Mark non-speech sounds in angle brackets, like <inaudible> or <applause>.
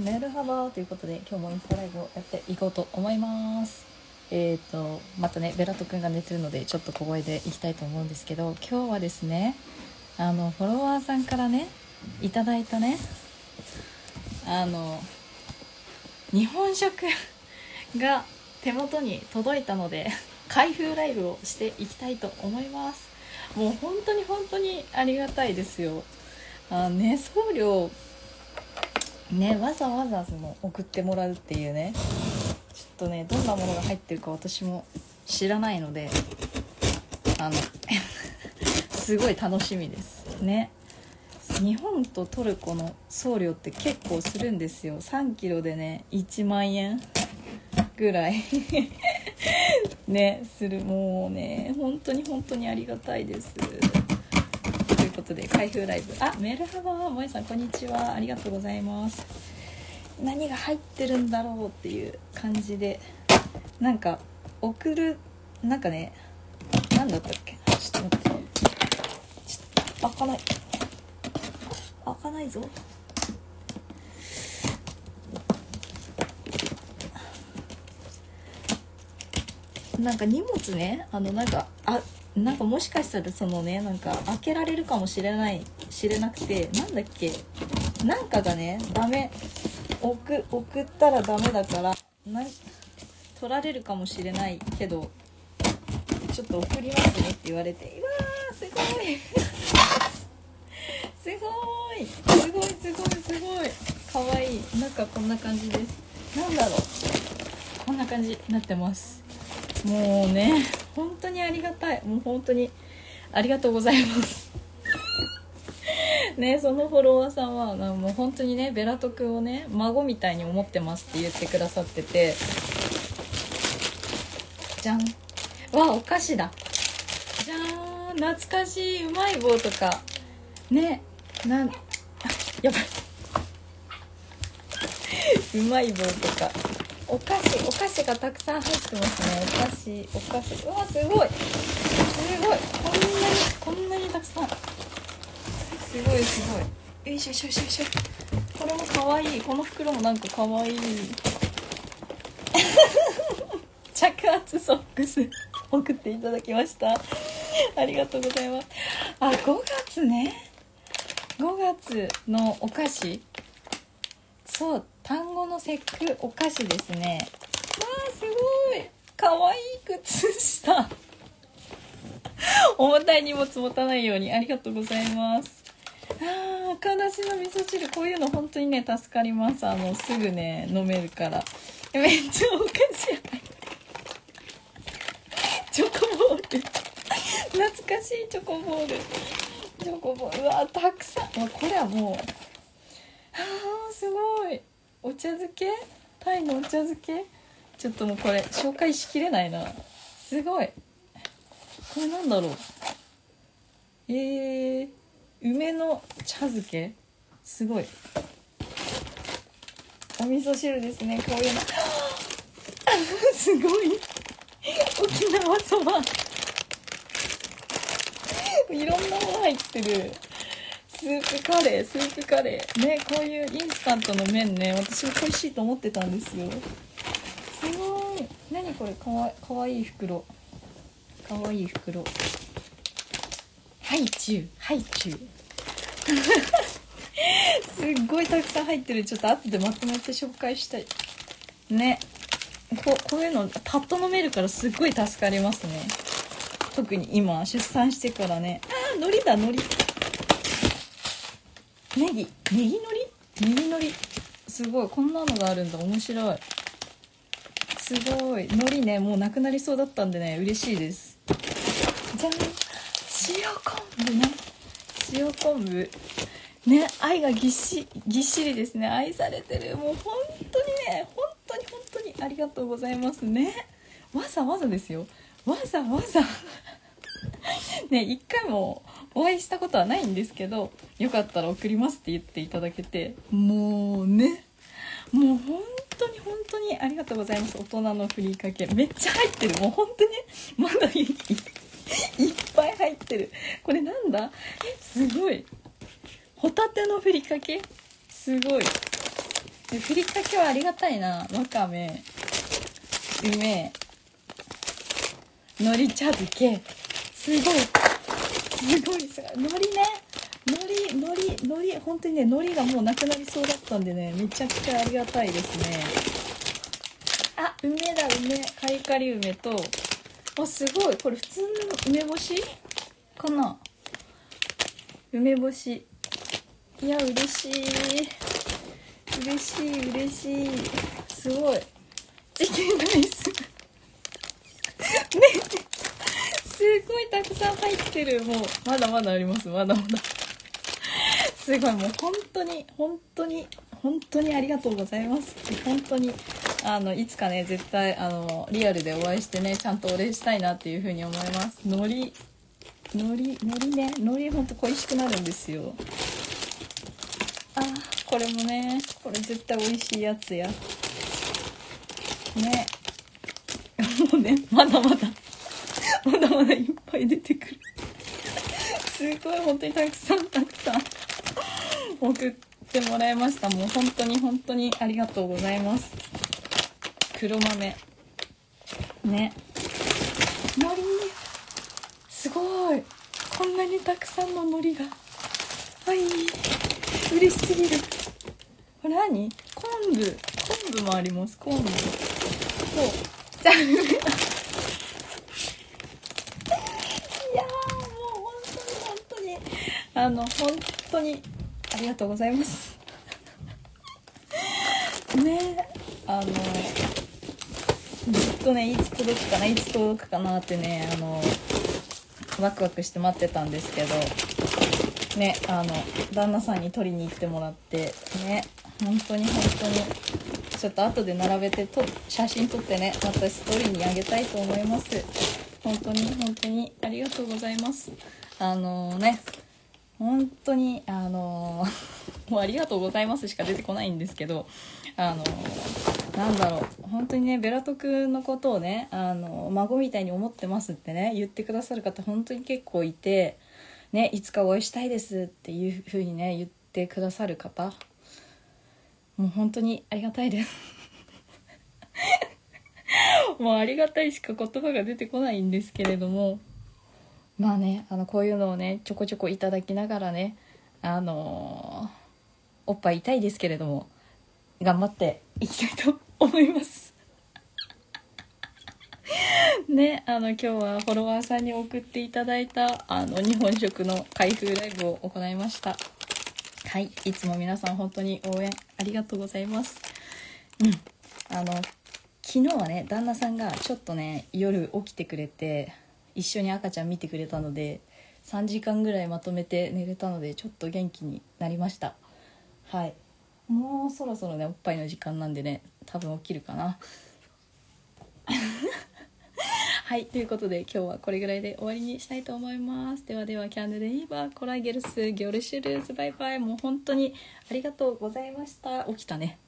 メール幅ということで今日もインスタライブをやっていこうと思います。えっ、ー、とまたねベラト君が寝てるのでちょっと小声でいきたいと思うんですけど今日はですねあのフォロワーさんからねいただいたねあの日本食 <laughs> が手元に届いたので開封ライブをしていきたいと思います。もう本当に本当にありがたいですよ。あね送料ねわざわざその送ってもらうっていうねちょっとねどんなものが入ってるか私も知らないのであの <laughs> すごい楽しみです。ね。日本とトルコの送料って結構するんですよ。3キロでね1万円ぐらい。<laughs> ねする。もうね本当に本当にありがたいです。ことで開封ライブ。あメルハバ萌さんこんにちは。ありがとうございます。何が入ってるんだろうっていう感じで。なんか送るなんかね何だったっけ？ちょっと待って。ちょっと開かない。開かないぞ。なんか荷物ねあのなんかあなんかもしかしたらそのねなんか開けられるかもしれない知れなくてなんだっけなんかがねダメ。送送ったらダメだからな取られるかもしれないけどちょっと送りますねって言われてうわー <laughs> すごい。すごい。すごいすごいすごい。かわいい。中こんな感じです。なんだろう。こんな感じになってます。もうね。本当にありがたい。もう本当にありがとうございます。ねそのフォロワーさんはもう本当にねベラト君をね孫みたいに思ってますって言ってくださってて。じゃん。わお菓子だ。じゃーん。懐かしい。うまい棒とか。ねなんやばい。うまい棒とか。お菓子お菓子がたくさん入ってますねお菓子。お菓子。うわすごいすごいこんなにこんなにたくさんすごいすごいよいしょよいしょよいしょこれもかわいいこの袋もなんかかわいい着圧ソックス送っていただきましたありがとうございますあ5月ね5月のお菓子。そう単語の節句お菓子ですね。わあすごい。かわいい靴下。<laughs> 重たい荷物持たないようにありがとうございます。あ赤だしの味噌汁。こういうの本当にね助かります。あのすぐね飲めるから。めっちゃお菓子入って <laughs> チョコボール。懐かしいチョコボール。チョコボール。うわたくさん。これはもうあすごいお茶漬け？タイのお茶漬け？ちょっともうこれ紹介しきれないな。すごい。これなんだろう？えー、梅の茶漬け？すごい。お味噌汁ですね。こういうの。<laughs> すごい。沖縄そば。いろんなもの入ってる。スープカレースープカレー。ねこういうインスタントの麺ね私も恋しいと思ってたんですよ。すごい。何これ？かわかわいい袋。かわいい袋。ハイチュウ。ハイチュウ。<laughs> すっごいたくさん入ってる。ちょっと後でまとめて紹介したい。ね。ここういうのパッと飲めるからすっごい助かりますね。特に今出産してからね。あー海苔だ海苔。ネギネギのりネギのりすごい。こんなのがあるんだ。面白い。すごい。海苔ね。もうなくなりそうだったんでね。嬉しいです。じゃん。塩昆布ね。塩昆布。ね愛がぎっしりぎっしりですね。愛されてる。もう本当にね。本当に本当に。ありがとうございます。ね。わざわざですよ。わざわざ。ね一回もお会いしたことはないんですけどよかったら送りますって言っていただけてもうねもう本当に本当にありがとうございます。大人のふりかけ。めっちゃ入ってる。もう本当にまだいっぱい入ってる。これなんだ？えすごい。ホタテのふりかけ？すごい。ふりかけはありがたいな。わかめ。梅。のり茶漬け。すごい。すごいすごい。のりね。のりのりのり本当にねのりがもうなくなりそうだったんでねめちゃくちゃありがたいですね。あ梅だ梅。カリカリ梅と。あすごい。これ普通の梅干し？かな？梅干し。いや嬉しい。嬉しい嬉しい。すごい。チキンライスねすごいたくさん入ってる。もうまだまだあります。まだまだ。<laughs> すごいもう本当に本当に本当にありがとうございます。本当にあのいつかね絶対あのリアルでお会いしてねちゃんとお礼したいなっていうふうに思います。海苔海苔海苔ね。海苔ほんと恋しくなるんですよ。あこれもねこれ絶対美味しいやつや。ね。<laughs> もうねまだまだ。まだまだいっぱい出てくる。すごい本当にたくさんたくさん。送ってもらいました。もう本当に本当にありがとうございます。黒豆。ね。海苔すごい。こんなにたくさんの海苔が。はい。嬉しすぎる。これ何？昆布。昆布もあります。昆布。そう。じゃあ梅だいやーもう本当に本当にあの本当にありがとうございます。<laughs> ねあのずっとねいつ届くかないつ届くかなってねあのワクワクして待ってたんですけどねあの旦那さんに取りに行ってもらってね本当に本当にちょっと後で並べてと写真撮ってねまたストーリーにあげたいと思います。本当に本当にありがとうございます。あのね本当にあの <laughs> もうありがとうございますしか出てこないんですけどあのなんだろう本当にねベラト君のことをねあの孫みたいに思ってますってね言ってくださる方本当に結構いてねいつかお会いしたいですっていう風にね言ってくださる方もう本当にありがたいです。<laughs> もうありがたいしか言葉が出てこないんですけれどもまあねあのこういうのをねちょこちょこいただきながらねあのおっぱい痛いですけれども頑張っていきたいと思います。<laughs> ねあの今日はフォロワーさんに送っていただいたあの日本食の開封ライブを行いました。はいいつも皆さん本当に応援ありがとうございます。うんあの昨日はね旦那さんがちょっとね夜起きてくれて一緒に赤ちゃん見てくれたので3時間ぐらいまとめて寝れたのでちょっと元気になりました。はい。もうそろそろねおっぱいの時間なんでね多分起きるかな。<laughs> はいということで今日はこれぐらいで終わりにしたいと思います。ではではキャンデルイーバコラゲルスギョルシュルーズバイバイ。もう本当にありがとうございました。起きたね。